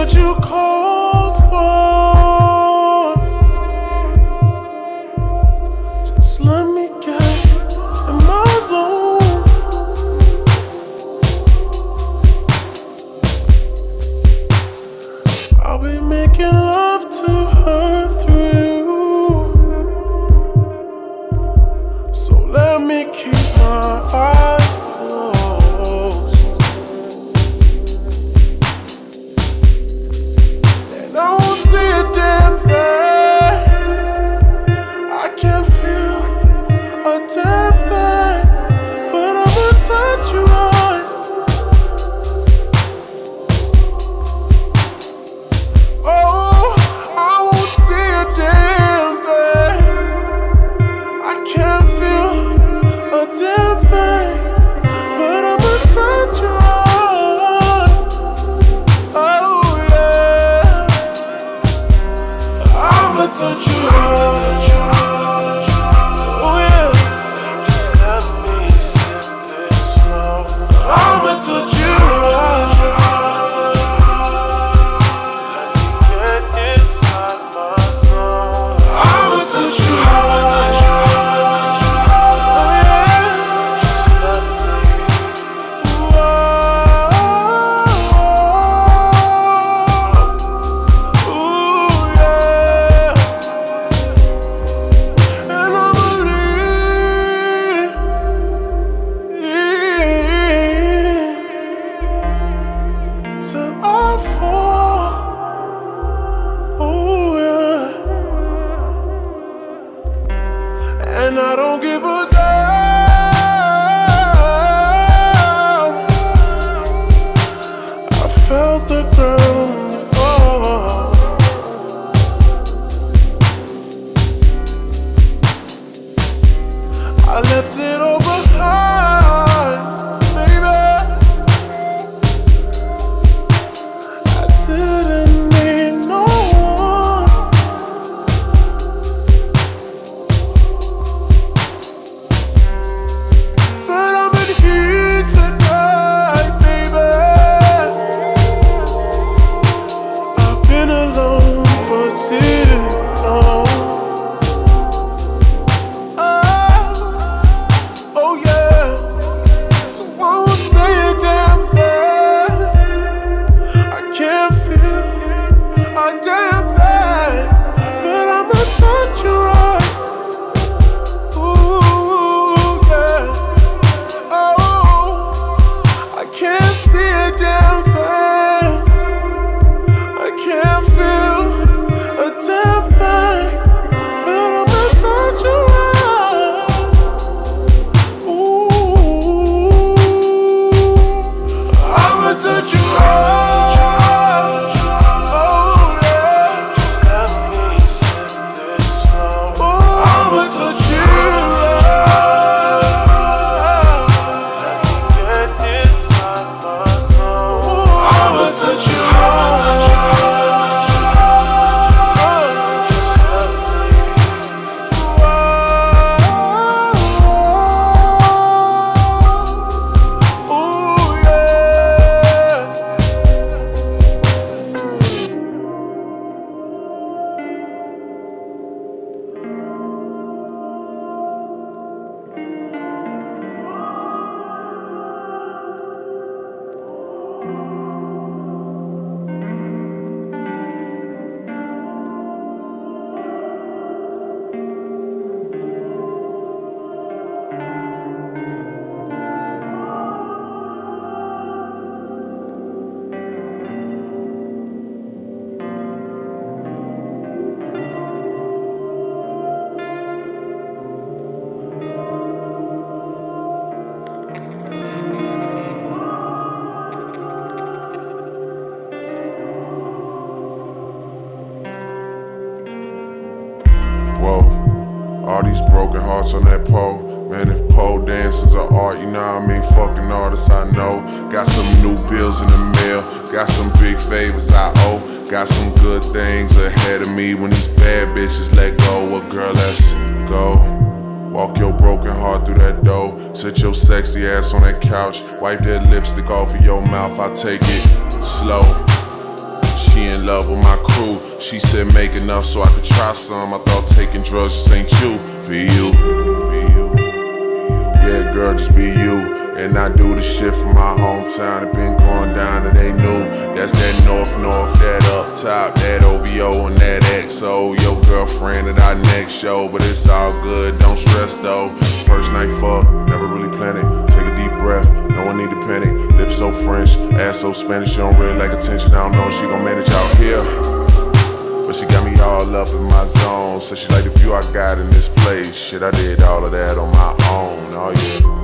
would you call? the girl. All these broken hearts on that pole. Man, if pole dances are art, you know I mean? Fucking artists I know. Got some new bills in the mail. Got some big favors I owe. Got some good things ahead of me when these bad bitches let go. Well, girl, let's go. Walk your broken heart through that door. Sit your sexy ass on that couch. Wipe that lipstick off of your mouth. I take it slow. She in love with my crew. She said make enough so I could try some. I thought taking drugs just ain't you. Be you. Be you. Yeah, girl, just be you. And I do the shit from my hometown. It been going down, it ain't new. That's that North North, that up top, that OVO and that XO. Your girlfriend at our next show, but it's all good. Don't stress though. First night fuck, never really planned it. Take a deep breath, no one need to panic. Lips so French, ass so Spanish, she don't really like attention. I don't know if she gon' manage out here. But she got me all up in my zone. Said she like the view I got in this place. Shit, I did all of that on my own. Oh yeah.